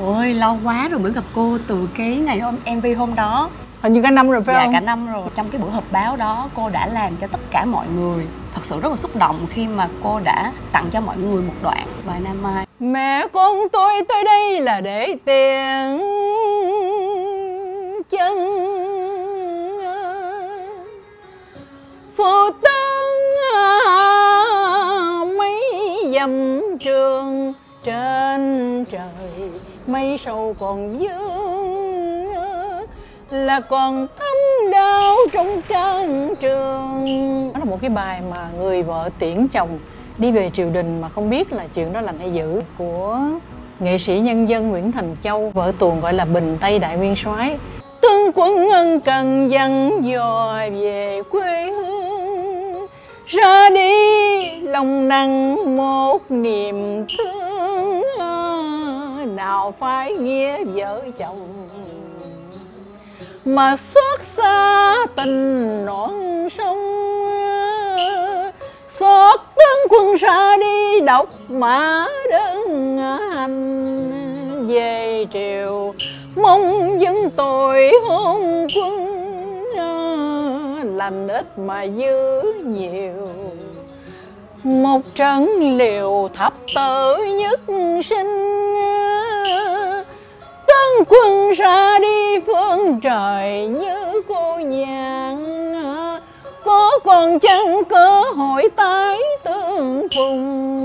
ôi lâu quá rồi mới gặp cô từ cái ngày hôm mv hôm đó. Hình như cả năm rồi phải dạ không? cả năm rồi. Trong cái buổi họp báo đó cô đã làm cho tất cả mọi người thật sự rất là xúc động khi mà cô đã tặng cho mọi người một đoạn bài Nam Mai. Mẹ con tôi tới đây là để tiền Mây sâu còn vương là còn thấm đau trong căn trường Đó là một cái bài mà người vợ tiễn chồng đi về triều đình mà không biết là chuyện đó lành hay dữ của nghệ sĩ nhân dân Nguyễn Thành Châu, vợ tuồng gọi là Bình Tây Đại Nguyên soái. Tướng quân ân cần dặn dò về quê hương, ra đi lòng nặng một niềm thương nào phải nghĩa vợ chồng. Mà xót xa tình non sông, xót tướng quân ra đi độc mã đơn hành về triều mong dân tội hôn quân à, lành ít mà dữ nhiều. Một trận liều thập tử nhất sinh quân ra đi phương trời như cô nhàn có còn chăng cơ hội tái tương phùng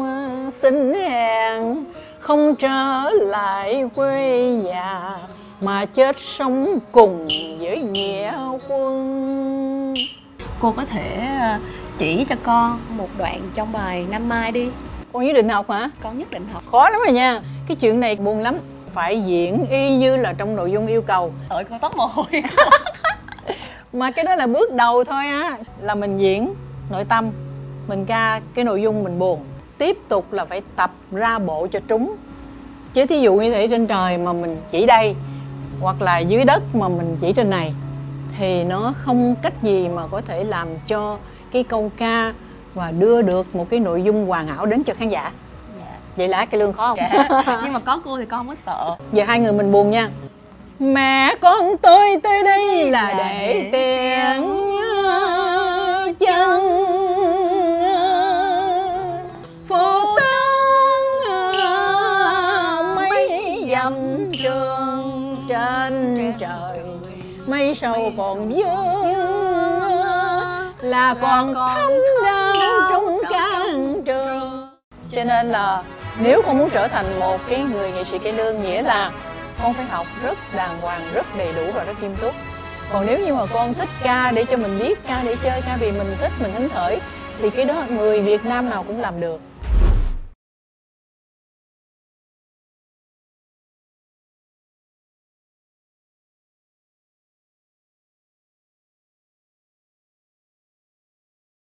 xin hẹn không trở lại quê nhà mà chết sống cùng với nghĩa quân. Cô có thể ờ, chỉ cho con một đoạn trong bài Nam Mai đi. Con nhất định học hả? Con nhất định học. Khó lắm rồi nha. Cái chuyện này buồn lắm phải diễn y như là trong nội dung yêu cầu. Ơi con tóc mồ hôi. Mà cái đó là bước đầu thôi á là mình diễn nội tâm mình ca cái nội dung mình buồn. Tiếp tục là phải tập ra bộ cho trúng. Chứ thí dụ như thể trên trời mà mình chỉ đây hoặc là dưới đất mà mình chỉ trên này thì nó không cách gì mà có thể làm cho cái câu ca và đưa được một cái nội dung hoàn hảo đến cho khán giả. Vậy là cái lương khó không? Dạ. nhưng mà có cô thì con không có sợ. Giờ hai người mình buồn nha. Mẹ con tôi tới đây là để tiền chân. Phụ tướng mấy dặm trường trên trời. mây sâu còn vương là còn thấm đau trong căn trường cho nên là nếu con muốn trở thành một cái người nghệ sĩ cải lương nghĩa là con phải học rất đàng hoàng, rất đầy đủ và rất nghiêm túc. Còn nếu như mà con thích ca để cho mình biết, ca để chơi, ca vì mình thích, mình hứng khởi, thì cái đó người việt nam nào cũng làm được.